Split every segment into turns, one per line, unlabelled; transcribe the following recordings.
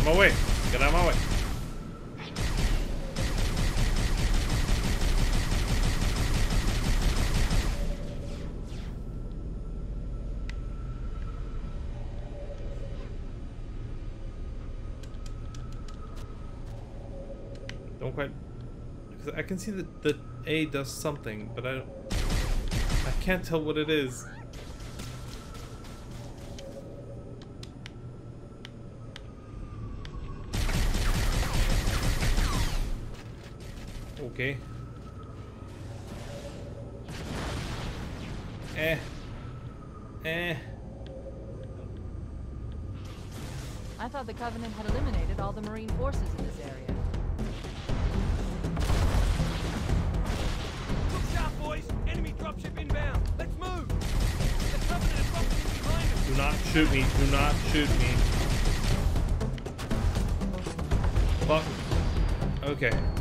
out of my way. Get out of my way. Don't quite... I can see that the A does something, but I don't... I can't tell what it is. Okay. Eh. Eh.
I thought the Covenant had eliminated all the Marine forces in this area.
Look sharp, boys! Enemy dropship inbound! Let's move! The Covenant is dropping behind us!
Do not shoot me. Do not shoot me. Fuck. Okay.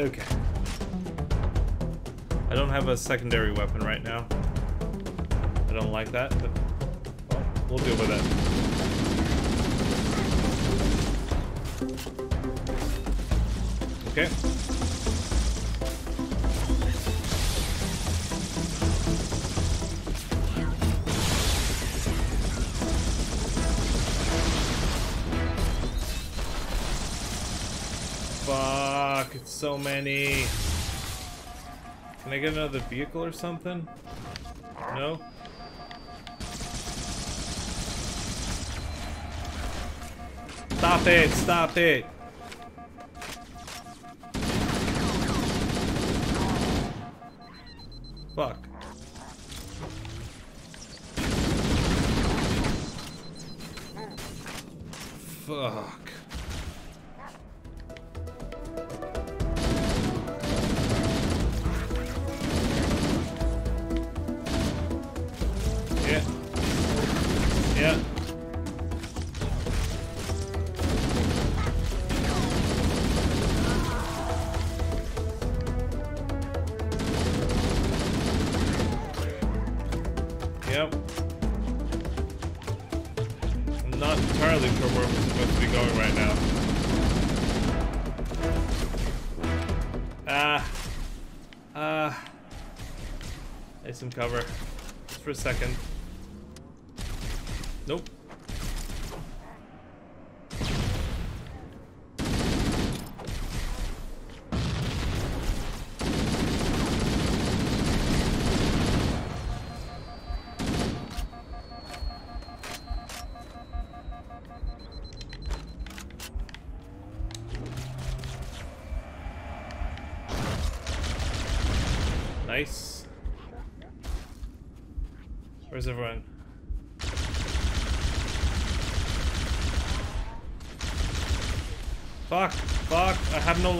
Okay. I don't have a secondary weapon right now. I don't like that, but well, we'll deal with that. Okay. So many. Can I get another vehicle or something? No? Stop it, stop it. Fuck. Fuck. Some cover. Just for a second.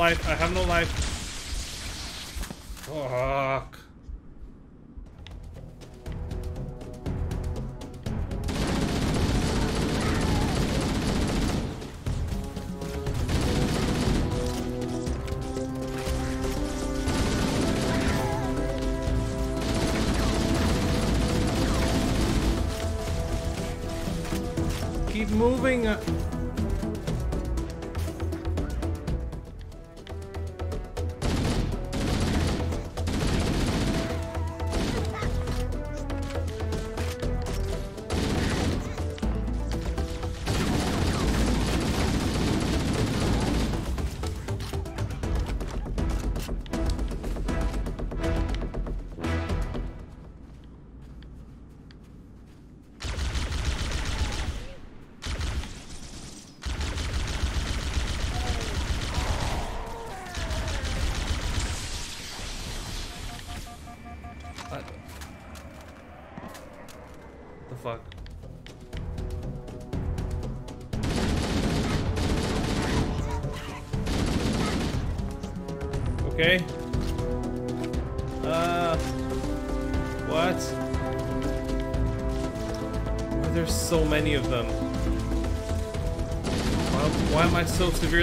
Life, I have no life. Fuck. Keep moving. Uh,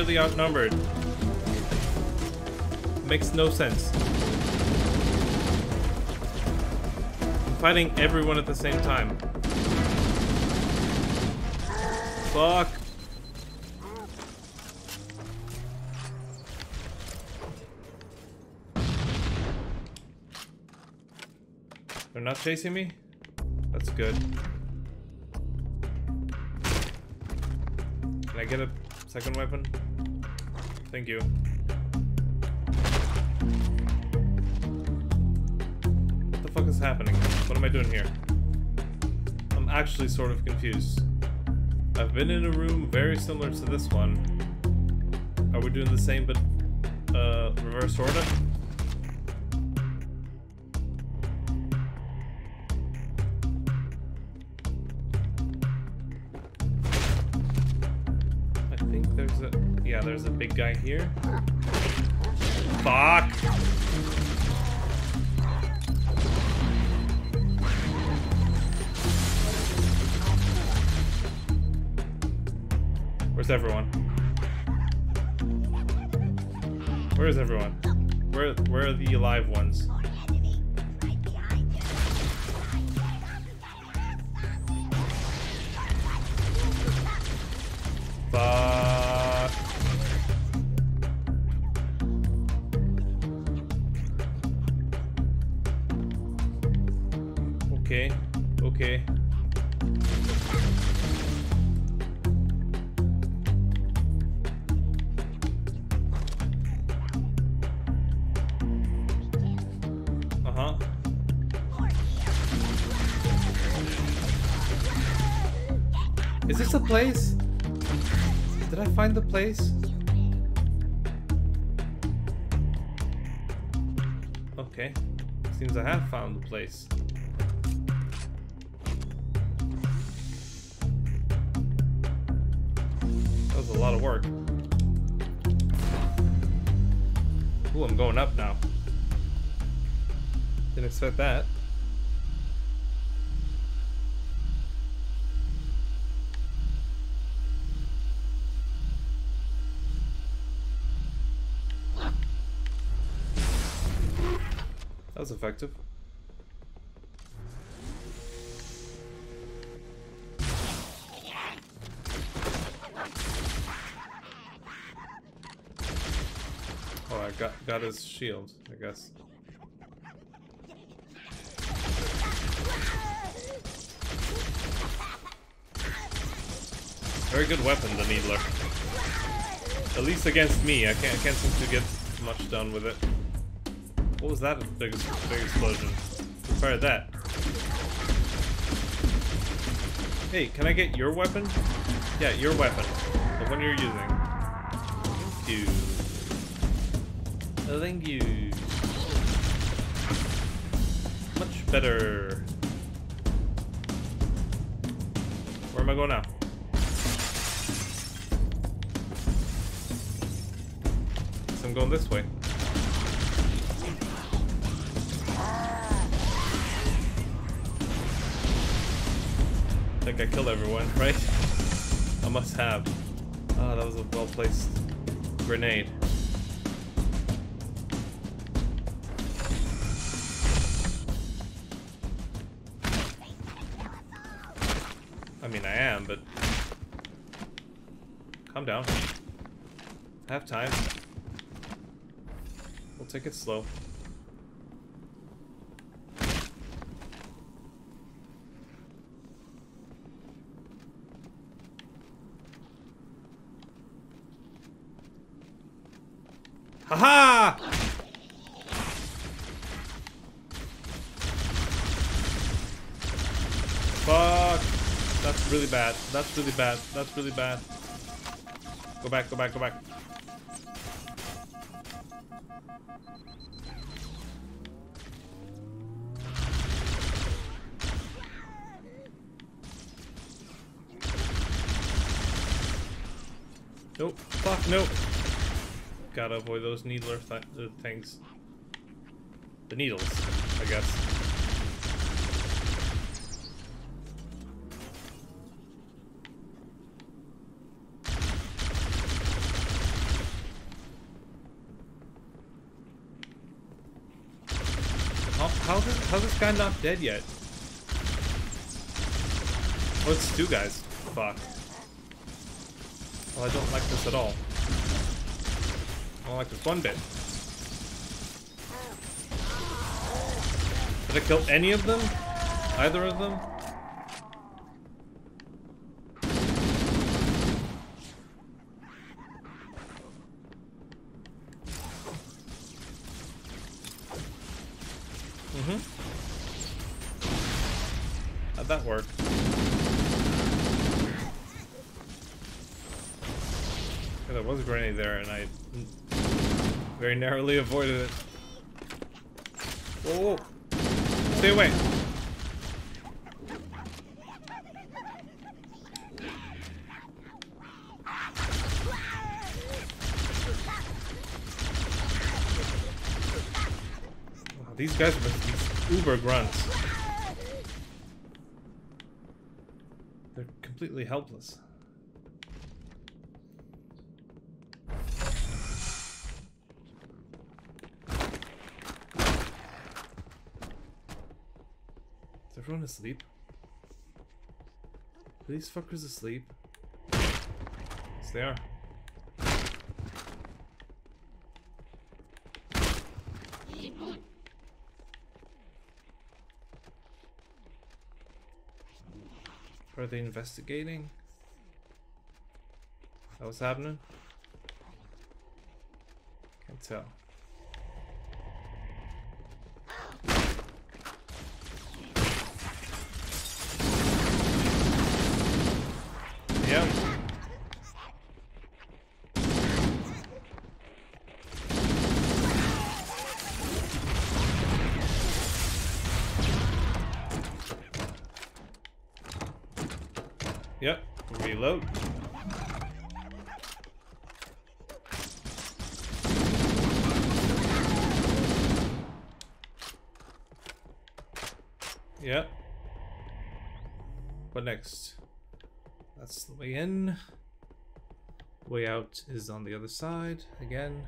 severely outnumbered? Makes no sense. I'm fighting everyone at the same time. Fuck. They're not chasing me? That's good. Can I get a second weapon? Thank you. What the fuck is happening? What am I doing here? I'm actually sort of confused. I've been in a room very similar to this one. Are we doing the same but uh, reverse order? Guy here. Fuck! Where's everyone? Where is everyone? Where where are the alive ones? Okay. Okay. Uh-huh. Is this a place? Did I find the place? Okay. Seems I have found the place. Of work. Ooh, I'm going up now. Didn't expect that. That was effective. Got his shield, I guess. Very good weapon, the Needler. At least against me, I can't, I can't seem to get much done with it. What was that big, big explosion? Fired that? Hey, can I get your weapon? Yeah, your weapon. The one you're using. Thank you. Thank you. Much better. Where am I going now? I'm going this way. I think I killed everyone, right? I must have. Ah, that was a well-placed grenade. Time. We'll take it slow. Haha! Fuck! That's really bad. That's really bad. That's really bad. Go back, go back, go back. Nope. Fuck, nope. gotta avoid those needler th things. The needles, I guess. How, how's, this, how's this guy not dead yet? Oh, it's two guys. Fuck. Well, I don't like this at all. I don't like this one bit. Did I kill any of them? Either of them? Mm-hmm. How'd that work? Yeah, there was a grenade there, and I very narrowly avoided it. Whoa, whoa. Stay away. Wow, these guys are these uber grunts. They're completely helpless. Everyone asleep? Are these fuckers asleep? Yes, they are. Are they investigating? That what's happening? Can't tell. Yep. Yep. Reload. Yep. What next? That's the way in. Way out is on the other side again.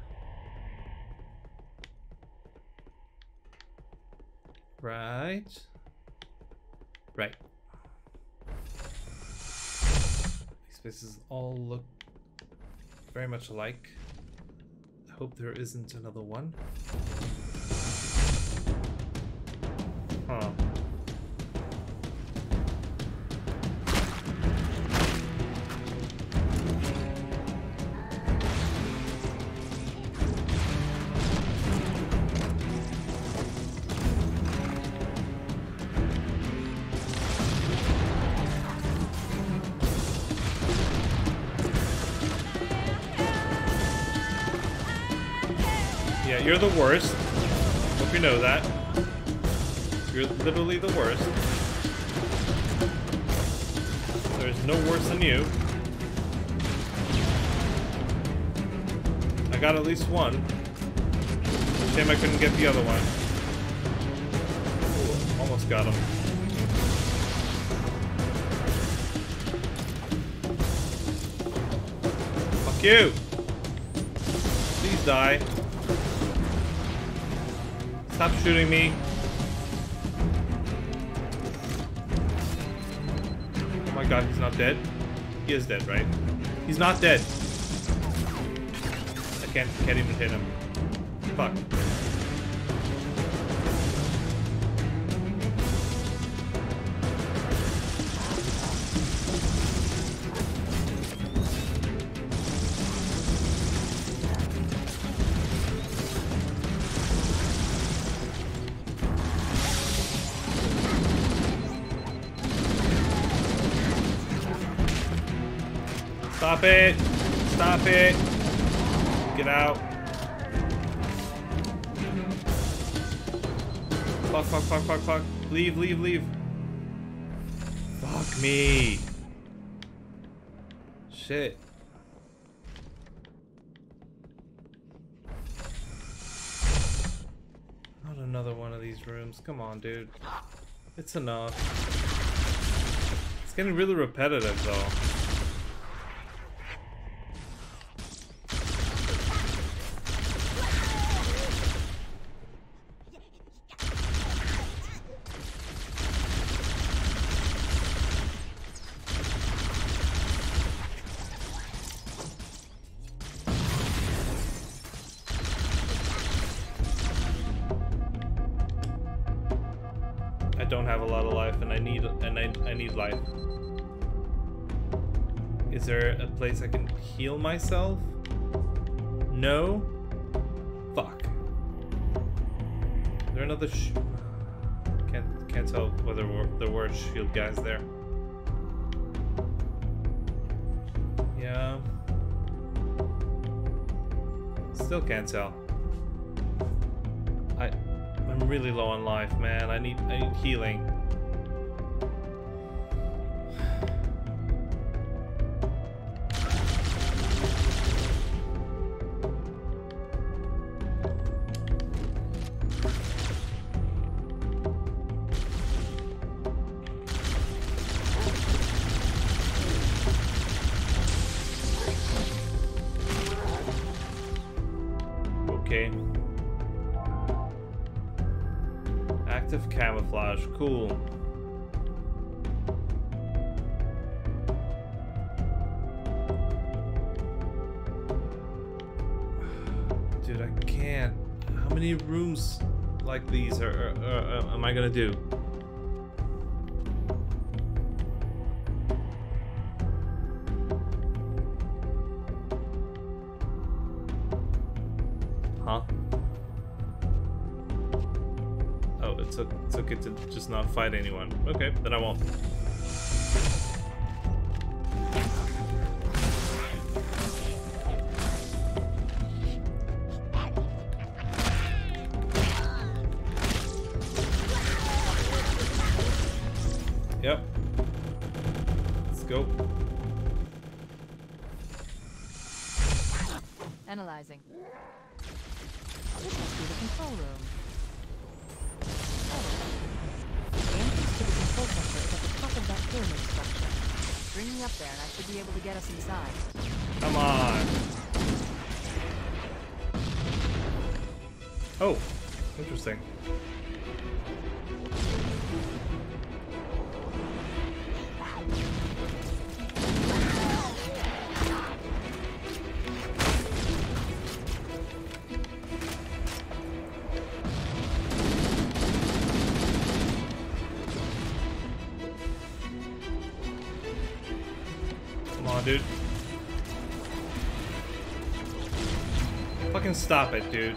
Right. Right. These spaces all look very much alike. I hope there isn't another one. Huh. Yeah, you're the worst. Hope you know that. You're literally the worst. There's no worse than you. I got at least one. Shame I couldn't get the other one. Ooh, almost got him. Fuck you! Please die. Stop shooting me. Oh my god, he's not dead? He is dead, right? He's not dead. I can't can't even hit him. Fuck. Stop it! Stop it! Get out. Fuck, fuck, fuck, fuck, fuck. Leave, leave, leave. Fuck me. Shit. Not another one of these rooms. Come on, dude. It's enough. It's getting really repetitive, though. Heal myself? No. Fuck. Is there another sh Can't can't tell whether there were shield guys there. Yeah. Still can't tell. I I'm really low on life, man. I need I need healing. Fight anyone. Okay, then I won't. Yep. Let's go.
Analyzing. This must be the control room. Bring me up there and I should be able to get us inside.
Come on. Oh, interesting. Stop it, dude.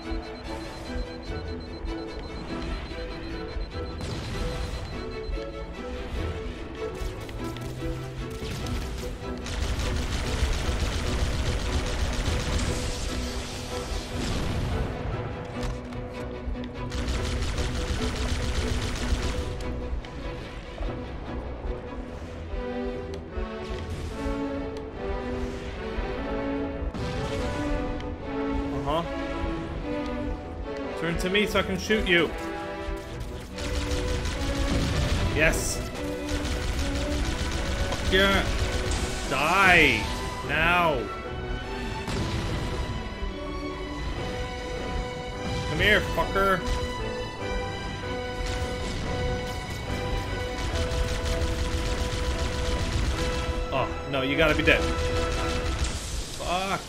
So I can shoot you. Yes. Yeah. Die. Now. Come here, fucker. Oh, no, you gotta be dead. Fuck.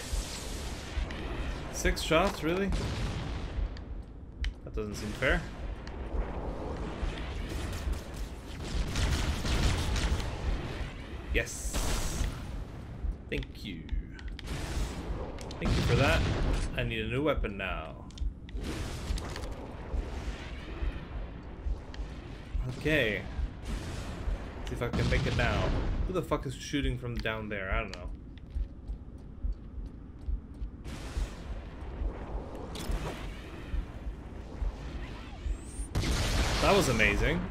Six shots, really? That doesn't seem fair. Yes. Thank you. Thank you for that. I need a new weapon now. Okay. See if I can make it now. Who the fuck is shooting from down there? I don't know. That was amazing.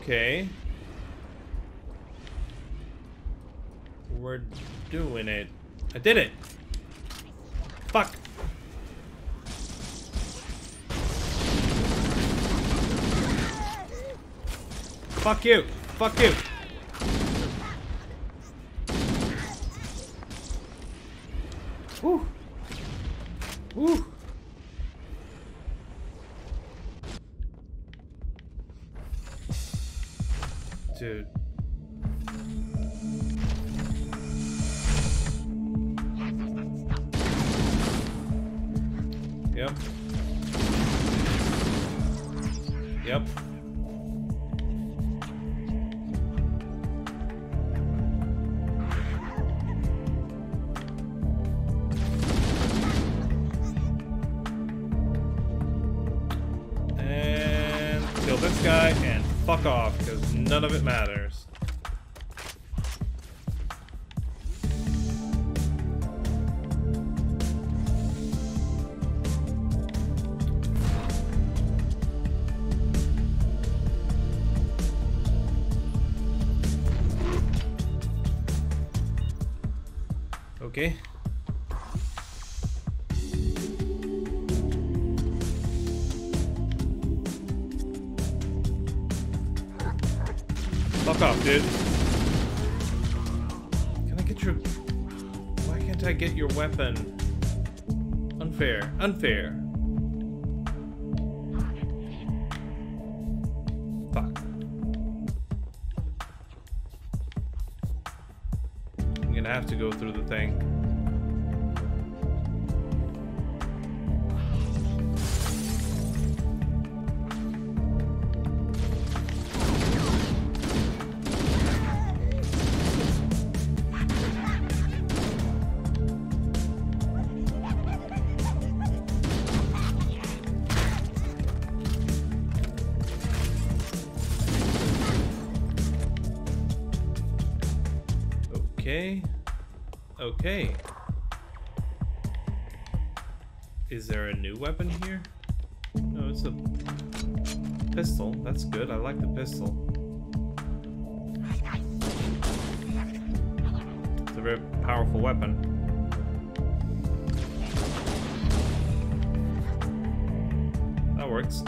Okay. We're doing it. I did it! Fuck! Fuck you! Fuck you! Woo! Woo! Dude. Yep. Yep. None of it matters. Okay. Okay. Is there a new weapon here? No, it's a pistol. That's good. I like the pistol. It's a very powerful weapon. That works.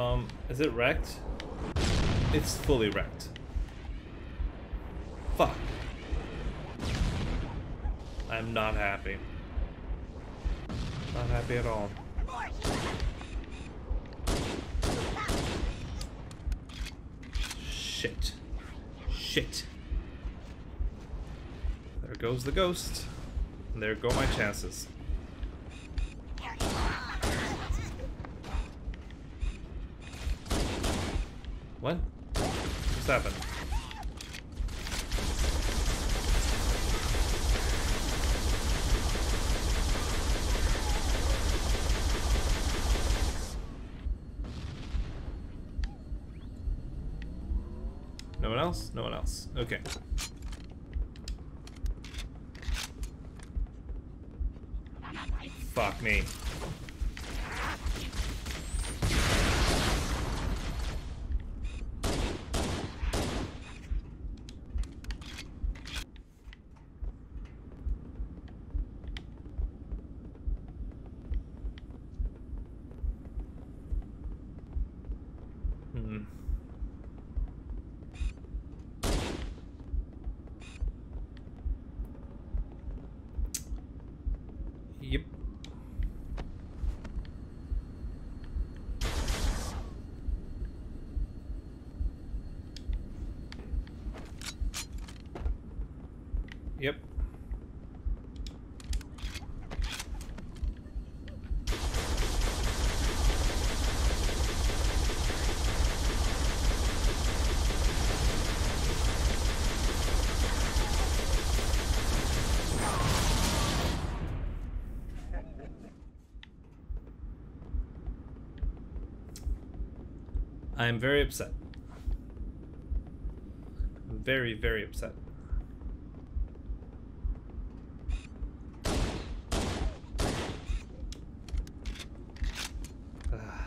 Um, is it wrecked? It's fully wrecked. Fuck. I'm not happy. Not happy at all. Shit. Shit. There goes the ghost. There go my chances. What? Happened? No one else? No one else. Okay. Fuck me. Hmm. Yep. I am very upset. I'm very, very upset. Ah.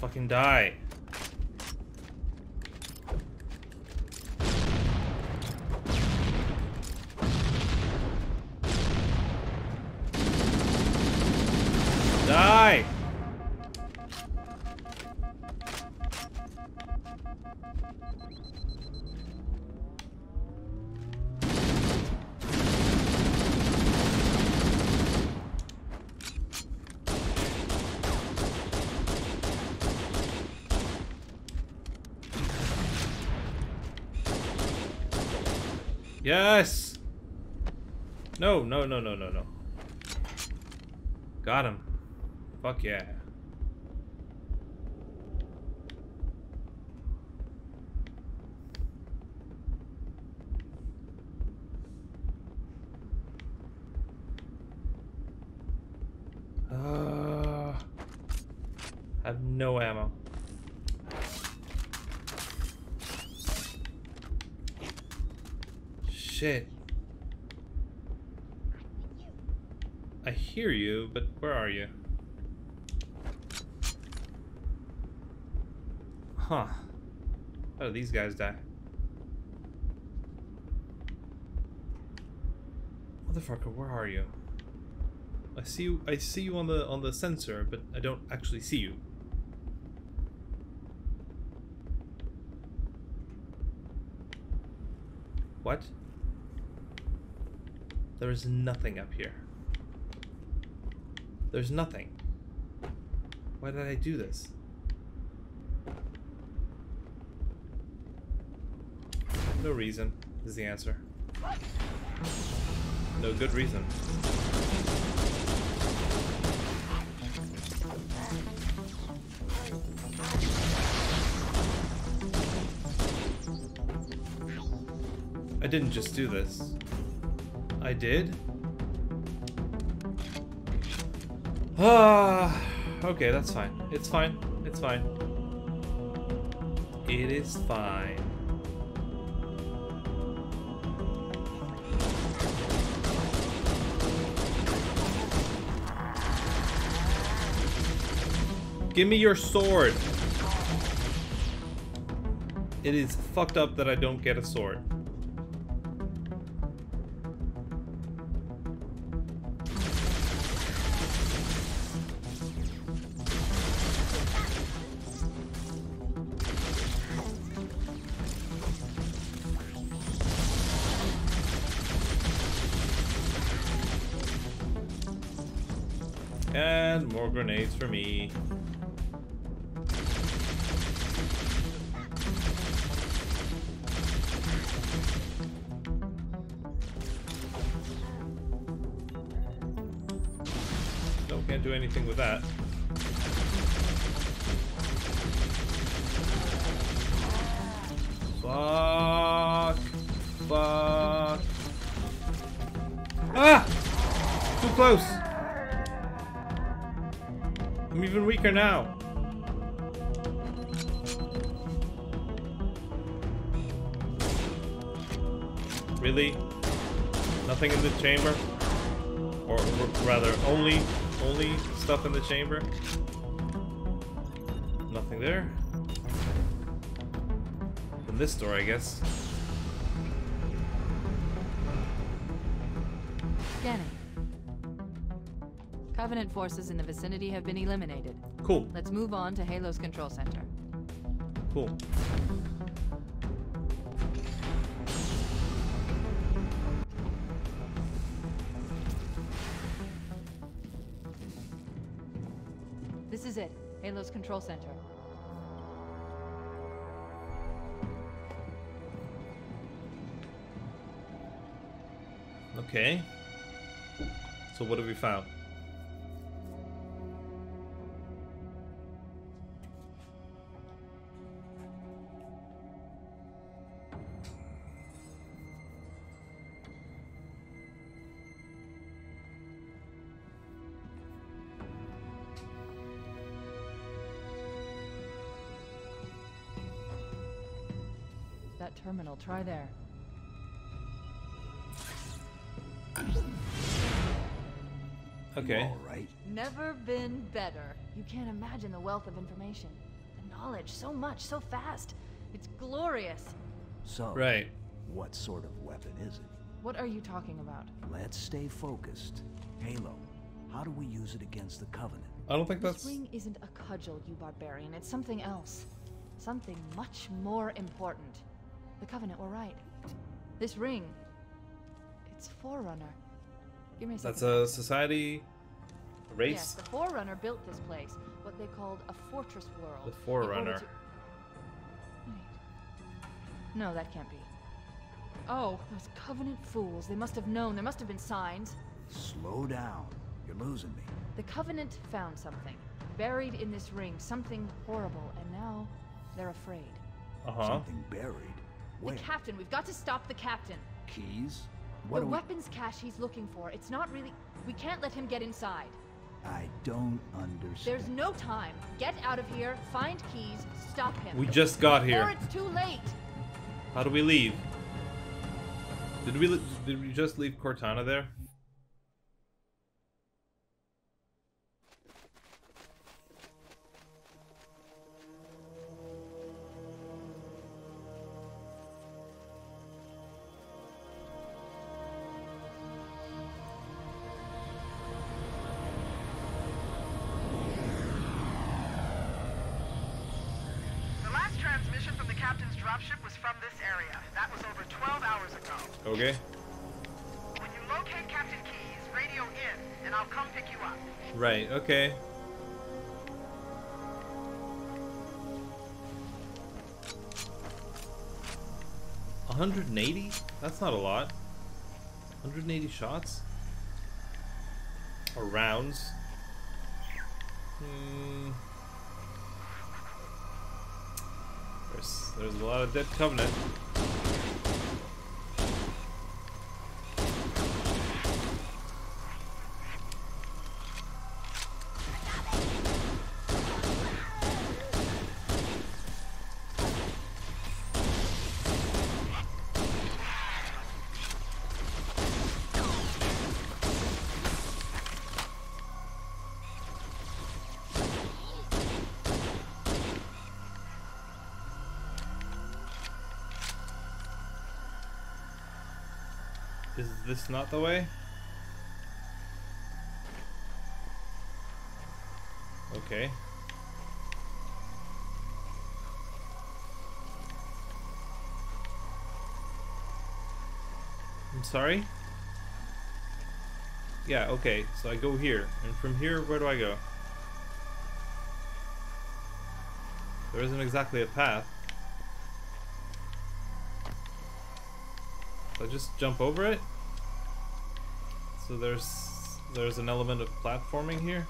Fucking die. Die! Yes! No, no, no, no, no, no. Got him. Fuck yeah. Uh, I have no ammo. Shit. I hear you, but where are you? Huh. How do these guys die? Motherfucker, where are you? I see you I see you on the on the sensor, but I don't actually see you. What? There is nothing up here. There's nothing. Why did I do this? No reason is the answer. No good reason. I didn't just do this. I did? Ah, okay, that's fine. It's fine. It's fine. It is fine. Give me your sword. It is fucked up that I don't get a sword. For me. No, can't do anything with that. Fuck. I'm now. Really? Nothing in the chamber? Or, or rather, only, only stuff in the chamber. Nothing there. In this door, I guess.
Scanning. Covenant forces in the vicinity have been eliminated.
Cool,
Let's move on to Halo's control center.
cool.
This is it. Halo's control center.
Okay. So what have we found?
That terminal, try there.
Okay.
All right.
Never been better. You can't imagine the wealth of information. The knowledge, so much, so fast. It's glorious.
So,
Right.
what sort of weapon is it?
What are you talking about?
Let's stay focused. Halo, how do we use it against the Covenant?
I don't think
This
that's...
ring isn't a cudgel, you barbarian. It's something else. Something much more important. The Covenant were right. This ring, it's Forerunner. Give me a second.
That's a society... race?
Yes,
race?
the Forerunner built this place, what they called a fortress world.
The Forerunner.
to- No, that can't be. Oh, those Covenant fools. They must have known. There must have been signs.
Slow down. You're losing me.
The Covenant found something. Buried in this ring. Something horrible. And now they're afraid.
Uh-huh.
Something buried. Where?
The captain. We've got to stop the captain.
Keyes? What
the
do we...
weapons cache he's looking for. It's not really. We can't let him get inside.
I don't understand.
There's no time. Get out of here. Find Keyes. Stop him.
We just got
Or
here.
it's too late.
How do we leave? Did we, did we just leave Cortana there? Okay.
When you locate Captain Keyes, radio in, and I'll come pick you up.
Right, okay. hundred and eighty? That's not a lot. 180 shots? Or rounds? Hmm. There's there's a lot of dead covenant. This not the way? Okay. I'm sorry? Yeah, okay, so I go here. And from here, where do I go? There isn't exactly a path. So I just jump over it? So there's there's an element of platforming here.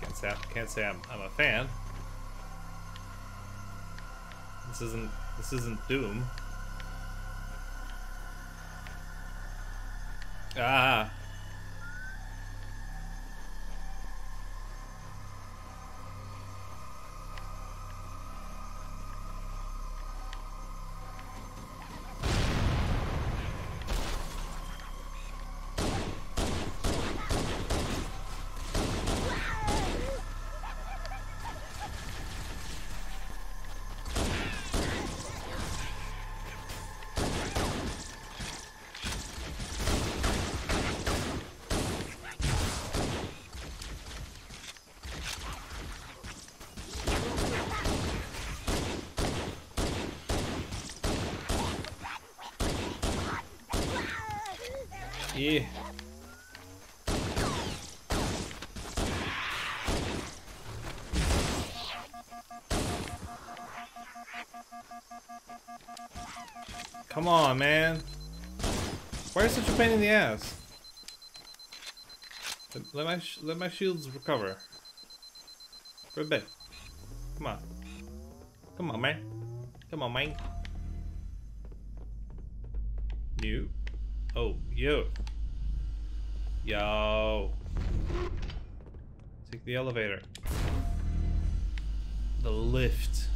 Can't say can't say I'm I'm a fan. This isn't this isn't Doom. Ah. Yeah. Come on, man. Why you such a pain in the ass? Let, my let my shields recover. For a bit. Come on. Come on, man. Come on, man. New. Oh, yo. Yo. Take the elevator. The lift.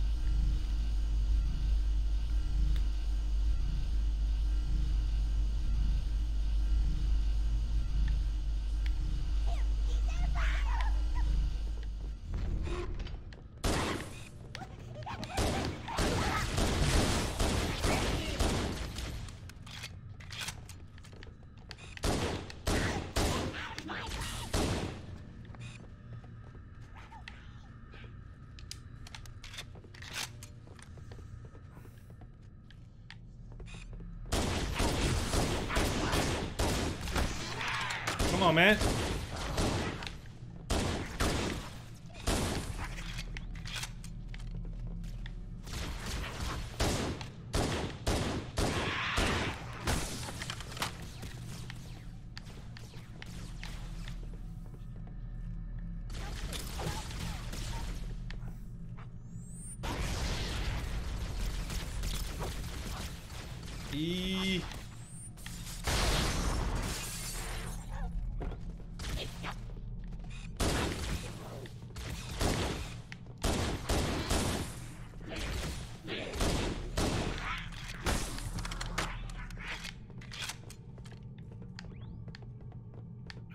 E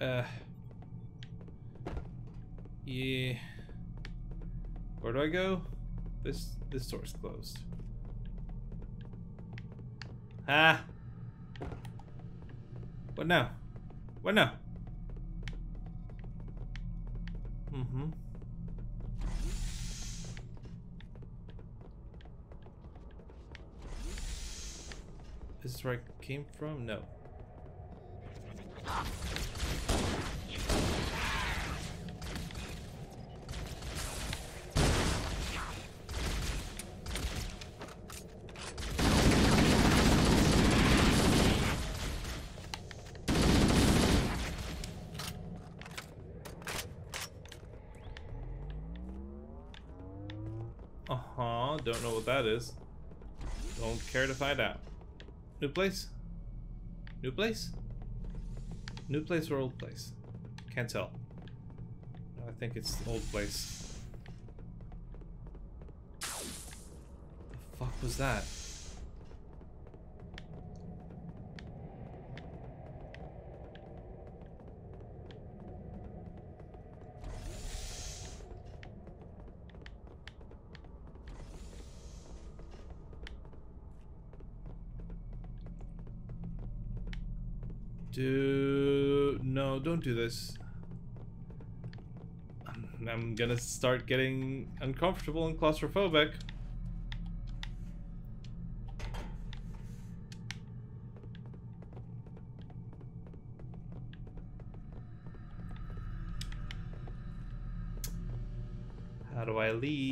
Uh. Yeah. Where do I go? This this door's closed. Ah. What now? What now? Mm-hmm. Is this where I came from? No. Uh-huh, don't know what that is. Find out. New place? New place? New place or old place? Can't tell. I think it's old place. The fuck was that? Do no, don't do this. I'm, gonna start getting uncomfortable and claustrophobic. How do I leave?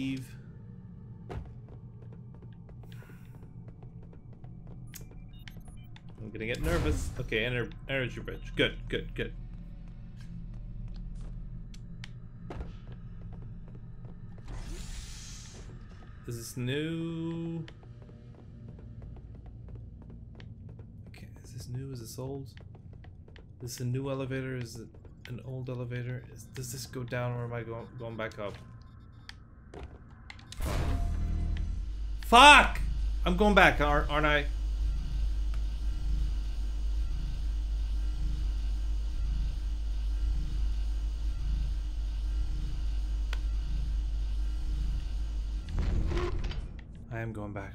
Okay, ener energy bridge. Good, good, good. Is this new? Okay, is this new? Is this old? Is this a new elevator? Is it an old elevator? Is, does this go down or am I going, going back up? Fuck! I'm going back, aren't I? I am going back.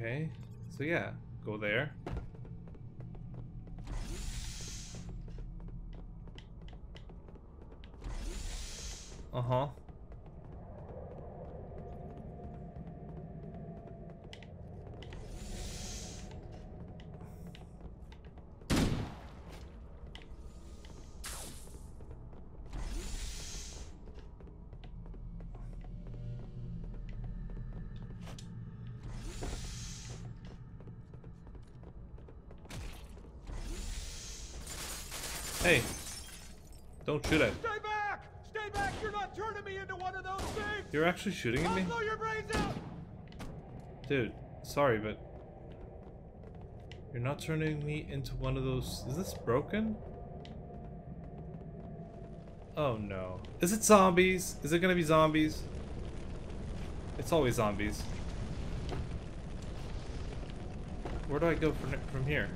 Okay. So yeah, go there. Uh-huh. Actually shooting at me?
blow your brains out!
Dude, sorry, but you're not turning me into one of those. Is this broken? Oh no. Is it zombies? Is it gonna be zombies? It's always zombies. Where do I go from, from here?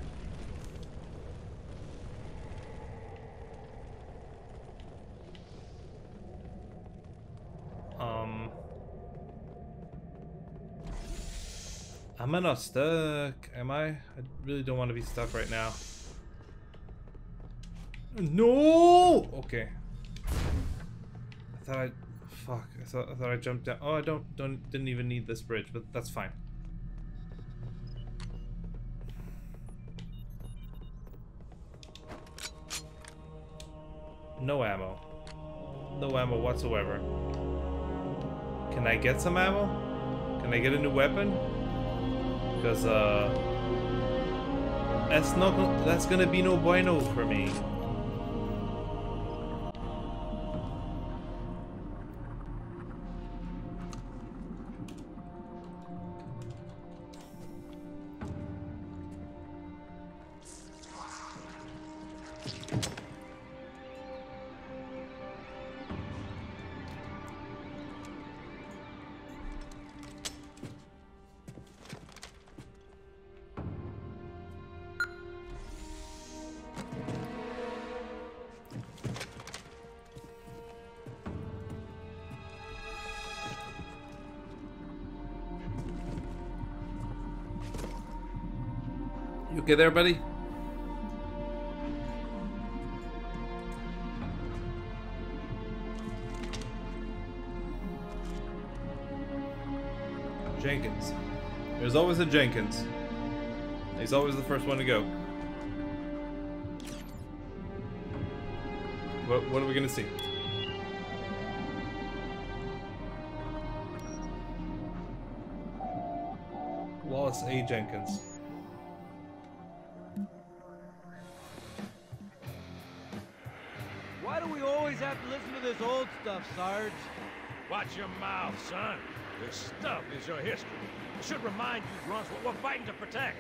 Um. Am I not stuck? Am I? I really don't want to be stuck right now. No! Okay. I thought I... Fuck. I thought, I thought I jumped down. Oh, I don't, don't, didn't even need this bridge, but that's fine. No ammo. No ammo whatsoever. Can I get some ammo? Can I get a new weapon? Because, uh... That's not... That's gonna be no bueno for me. You okay there, buddy? Jenkins. There's always a Jenkins. He's always the first one to go. What, what are we gonna see? Wallace A. Jenkins.
Sarge?
Watch your mouth, son. This stuff is your history. It should remind you grunts what we're fighting to protect.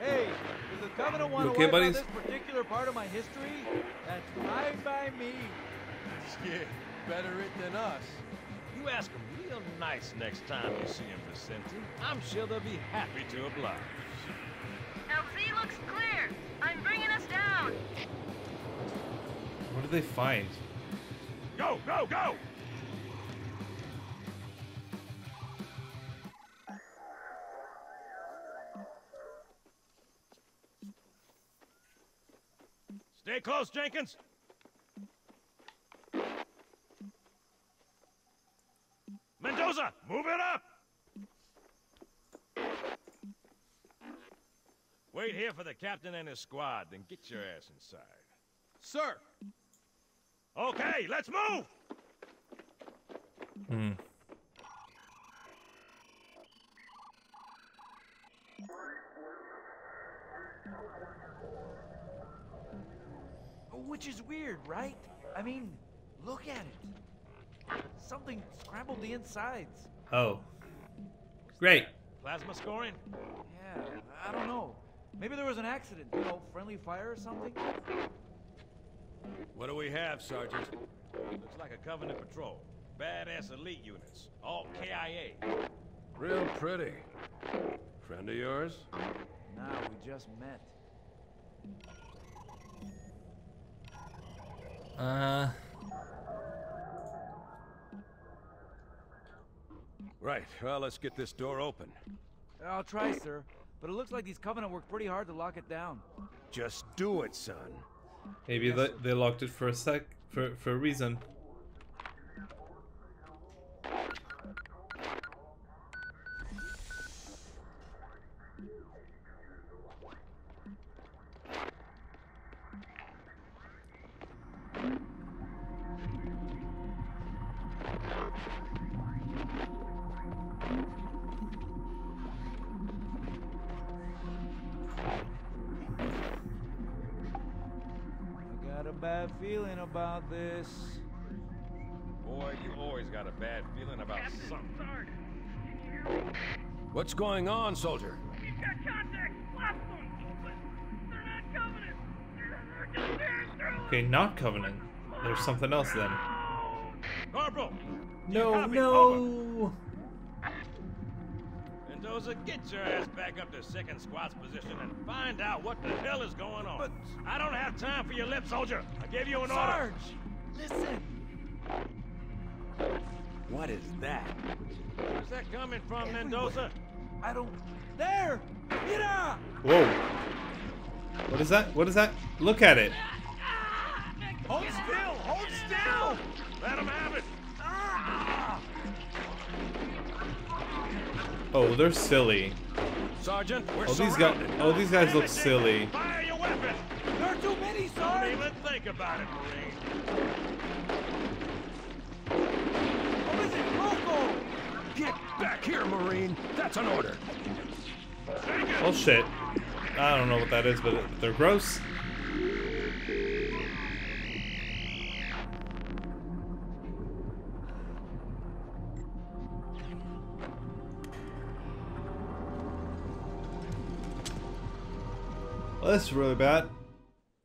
Hey, does the Covenant want
You
to
okay,
wipe
buddies?
out this particular part of my history? That's fine by me.
Yeah, better it than us.
You ask them real nice next time you see him, Bisenti. I'm sure they'll be happy to oblige.
LZ looks clear. I'm bringing us down.
What did they find?
Go, go, go! Stay close, Jenkins. Mendoza, move it up! Wait here for the captain and his squad, then get your ass inside.
Sir!
Okay, let's move!
Hmm.
Which is weird, right? I mean, look at it. Something scrambled the insides.
Oh. Great.
Plasma scoring?
Yeah, I don't know. Maybe there was an accident, you know, friendly fire or something?
What do we have, Sergeant? Looks like a Covenant patrol. Badass elite units. All KIA.
Real pretty. Friend of yours?
Nah, we just met.
Uh.
Right, well, let's get this door open.
I'll try, sir. But it looks like these Covenant worked pretty hard to lock it down.
Just do it, son.
Maybe they, they locked it for a sec for for a reason.
Bad feeling about this.
Boy, you always got a bad feeling about something.
Sarge, can you hear me?
What's going on, soldier?
We've got contact. Lost them. But they're not Covenant. They're, they're just tearing through
Okay, not Covenant. There's something else then.
Corporal!
No,
copy?
no.
Mendoza, get your ass back up to second squad's position and find out what the hell is going on.
But-
I don't have time for your lip, soldier. I gave you an order.
Sarge! Listen!
What is that?
Where's that coming from,
Everywhere.
Mendoza?
I don't. There! Mira!
Whoa. What is that? What is that? Look at it.
Hold still! Hold still! Let him have it!
Oh, they're silly.
Sergeant, we're
Oh, these guys.
surrounded.
Oh, these guys look silly.
Fire your weapon!
There are too many,
Don't even think about it, Marine.
What is it? Loco!
Get back here, Marine! That's an order!
Oh shit. I don't know what that is, but they're gross. Well, that's really bad.